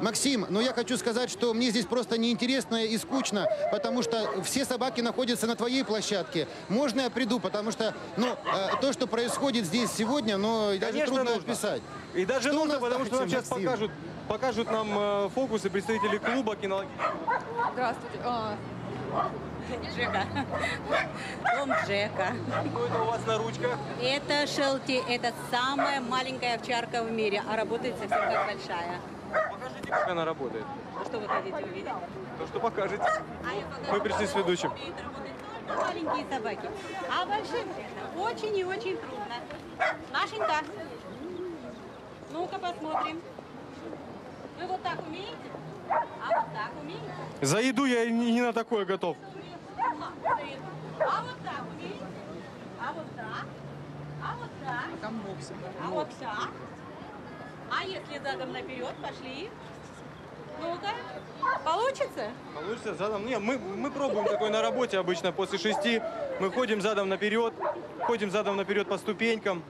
Максим, но я хочу сказать, что мне здесь просто неинтересно и скучно, потому что все собаки находятся на твоей площадке. Можно я приду, потому что, ну, э, то, что происходит здесь сегодня, даже Конечно, трудно нужно. описать. И даже Что нужно, потому что нам сейчас Максим? покажут, покажут нам э, фокусы представители клуба кинологии. Здравствуйте. Джека. Дом Джека. Что это у вас на ручках? Это Шелти, это самая маленькая овчарка в мире, а работает совсем как большая. Покажите, как она работает. А что вы хотите увидеть? То, что покажете. А Мы пришли с ведущим. маленькие собаки. А большим это очень и очень трудно. Машенька, ну-ка посмотрим. Вы вот так умеете? А вот так умеете? За еду я не на такое готов. А вот так умеете? А вот так? А вот так? там мопсы. А вот так. А если задом наперед пошли? Ну-ка, получится? Получится задом. Не, мы, мы пробуем такое на работе обычно после шести. Мы ходим задом наперед, ходим задом наперед по ступенькам.